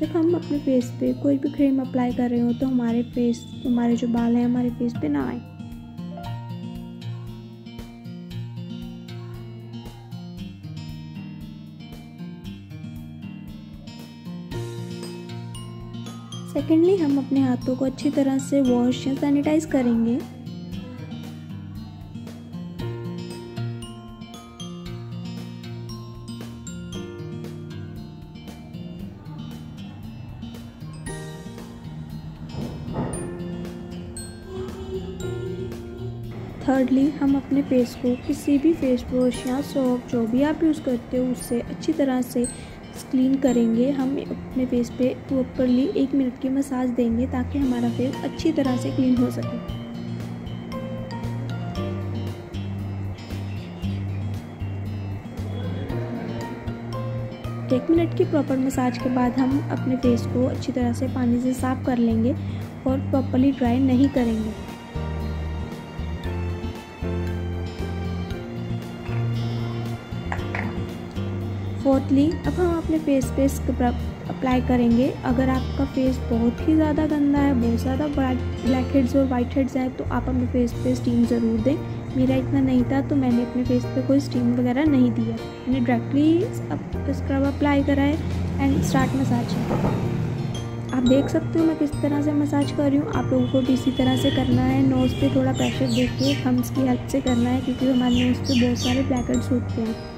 जब हम अपने फेस पे कोई भी क्रीम अप्लाई कर रहे हो तो हमारे फेस हमारे जो बाल हैं, हमारे फेस पे ना आए। सेकेंडली हम अपने हाथों को अच्छी तरह से वॉश या सैनिटाइज करेंगे। थर्डली हम अपने फेस को किसी भी फेस वॉश या सॉप जो भी आप यूज़ करते हो, उससे अच्छी तरह से क्लीन करेंगे। हम अपने फेस पे प्रॉपरली एक मिनट की मसाज देंगे ताकि हमारा फेस अच्छी तरह से क्लीन हो सके। एक मिनट की प्रॉपर मसाज के बाद हम अपने फेस को अच्छी तरह से पानी से साफ़ कर लेंगे और प्रॉपरली ड्राई नहीं करेंगे। फोर्थली अब हम अपने फेस पे अप्लाई करेंगे। अगर आपका फेस बहुत ही ज़्यादा गंदा है, बहुत ज़्यादा ब्लैक हेड्स और वाइट हेड्स हैं तो आप अपने फेस पे स्टीम ज़रूर दें। मेरा इतना नहीं था तो मैंने अपने फेस पे कोई स्टीम वगैरह नहीं दिया। मैंने डायरेक्टली स्क्रब अप्लाई करा है एंड स्टार्ट मसाज आप देख सकते हो मैं किस तरह से मसाज कर रही हूँ। आप लोगों को भी इसी तरह से करना है। नोज़ पे थोड़ा प्रेशर दे के हम्स की हेल्प से करना है, क्योंकि हमारे नोज़ पे बहुत सारे ब्लैक हेड्स होते हैं।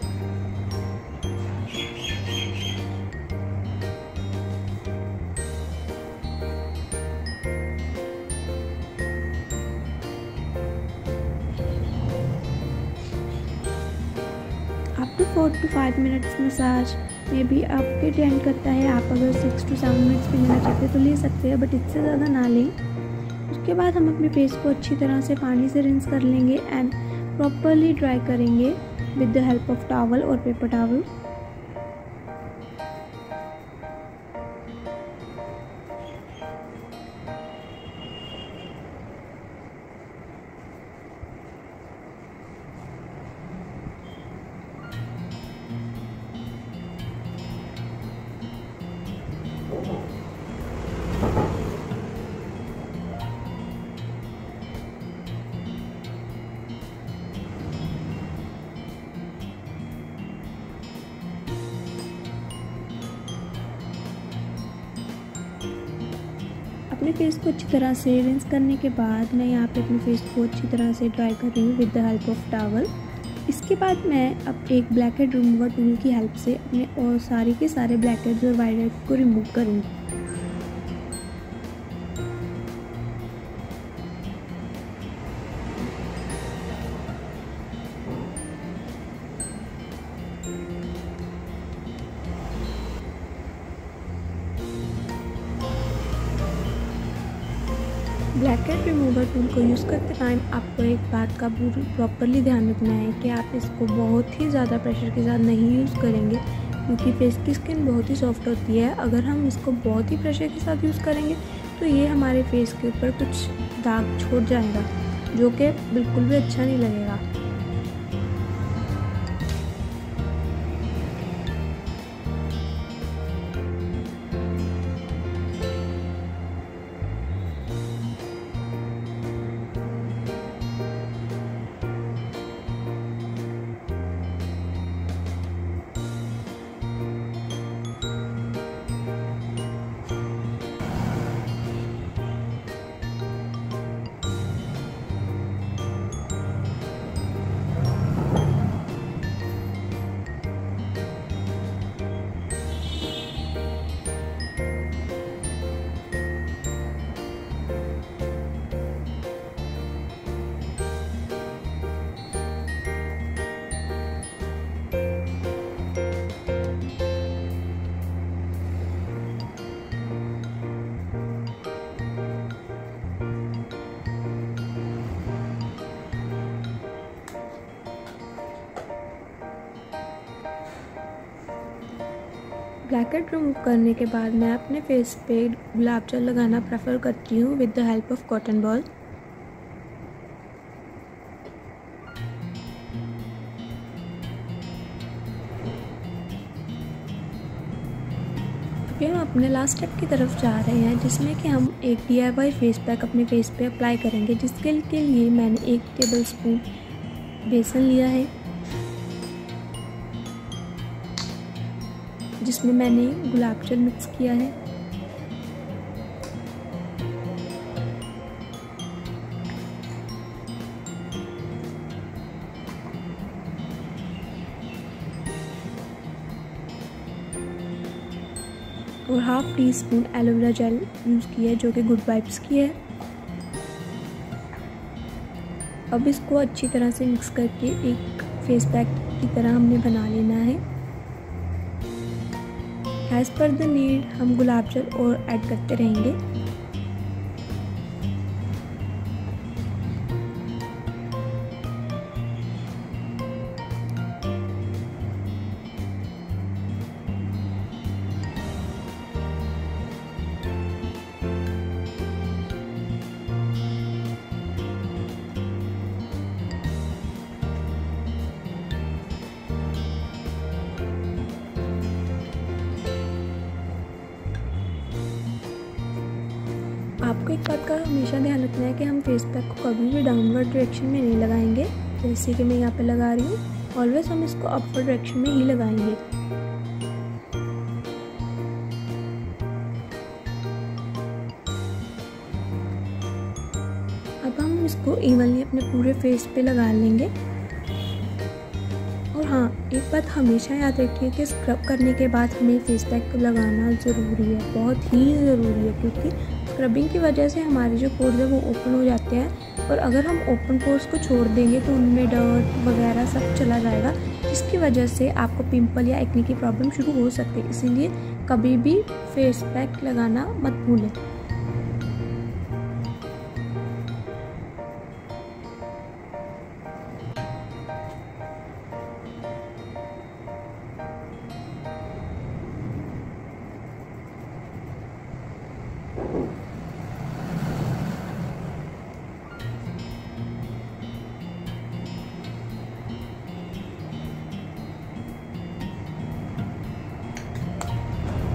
फाइव मिनट्स मसाज में भी आपके डिपेंड करता है, आप अगर सिक्स टू सेवन मिनट्स भी लेना चाहते हैं तो ले सकते हैं बट इससे ज़्यादा ना लें। उसके बाद हम अपने फेस को अच्छी तरह से पानी से रिंस कर लेंगे एंड प्रॉपरली ड्राई करेंगे with the help of towel और पेपर टावल अपने फेस को अच्छी तरह से रिंस करने के बाद मैं यहाँ पे अपने फेस को अच्छी तरह से ड्राई कर रही हूँ with the help of towel इसके बाद मैं अब एक ब्लैक हेड रिमूवर टूल की हेल्प से अपने और सारे के सारे ब्लैक हेड्स और वाइट हेड को रिमूव करूँगी। ब्लैक एंड रिमूवर टूल को यूज़ करते टाइम आपको एक बात का पूरी प्रॉपरली ध्यान रखना है कि आप इसको बहुत ही ज़्यादा प्रेशर के साथ नहीं यूज़ करेंगे, क्योंकि फेस की स्किन बहुत ही सॉफ्ट होती है। अगर हम इसको बहुत ही प्रेशर के साथ यूज़ करेंगे तो ये हमारे फेस के ऊपर कुछ दाग छोड़ जाएगा, जो कि बिल्कुल भी अच्छा नहीं लगेगा। ब्लैकेट रिमूव करने के बाद मैं अपने फेस पे गुलाब जल लगाना प्रेफर करती हूँ with the help of cotton ball फिर हम अपने लास्ट स्टेप की तरफ़ जा रहे हैं, जिसमें कि हम एक D I Y face pack अपने फेस पे अप्लाई करेंगे, जिसके लिए मैंने एक टेबल स्पून बेसन लिया है। जिसमें मैंने गुलाब जल मिक्स किया है। और half teaspoon aloe vera gel use किया है, जो कि गुड वाइब्स की है। अब इसको अच्छी तरह से मिक्स करके एक फेस पैक की तरह हमने बना लेना है। एज़ पर द नीड हम गुलाब जल और ऐड करते रहेंगे। आपको एक बात का हमेशा ध्यान रखना है कि हम फेस पैक को कभी भी डाउनवर्ड डायरेक्शन में नहीं लगाएँगे, जैसे कि मैं यहाँ पे लगा रही हूँ। ऑलवेज हम इसको अपवर्ड डायरेक्शन में ही लगाएँगे। अब हम इसको इवनली अपने पूरे फेस पे लगा लेंगे। और हाँ एक बात हमेशा याद रखिए कि स्क्रब करने के बाद हमें फेस पैक लगाना ज़रूरी है, बहुत ही ज़रूरी है, क्योंकि स्क्रबिंग की वजह से हमारे जो पोर्स है वो ओपन हो जाते हैं और अगर हम ओपन पोर्स को छोड़ देंगे तो उनमें डर्ट वगैरह सब चला जाएगा, जिसकी वजह से आपको पिंपल या एक्ने की प्रॉब्लम शुरू हो सकती है। इसीलिए कभी भी फेस पैक लगाना मत भूलें।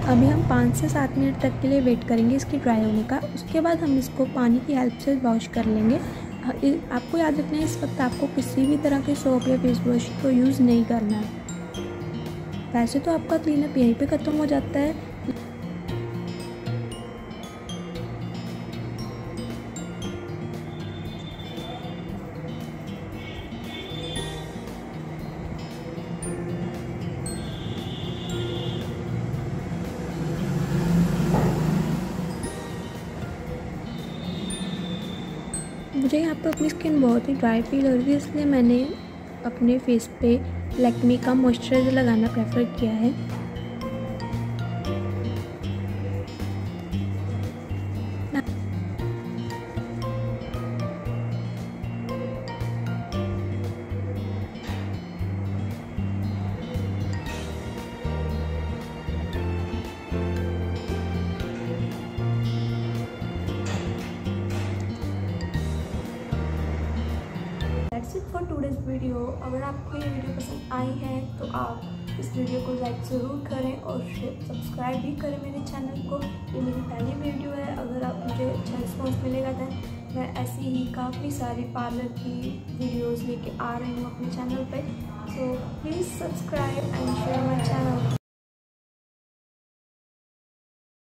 अभी हम पाँच से सात मिनट तक के लिए वेट करेंगे इसके ड्राई होने का। उसके बाद हम इसको पानी की हेल्प से वॉश कर लेंगे। आपको याद रखना है, इस वक्त आपको किसी भी तरह के सोप या फेस वॉश को यूज़ नहीं करना। है वैसे तो आपका क्लीनअप यहीं पे ख़त्म हो जाता है। मुझे यहाँ पर अपनी स्किन बहुत ही ड्राई फील हो रही थी इसलिए मैंने अपने फेस पे लैक्मी का मॉइस्चराइज़र लगाना प्रेफर किया है। वीडियो, अगर आपको ये वीडियो पसंद आई है तो आप इस वीडियो को लाइक ज़रूर करें और सब्सक्राइब भी करें मेरे चैनल को। ये मेरी पहली वीडियो है, अगर आप मुझे अच्छा रिस्पॉन्स मिलेगा तो मैं ऐसी ही काफ़ी सारी पार्लर की वीडियोज़ लेके आ रही हूँ अपने चैनल पर so please subscribe and share my channel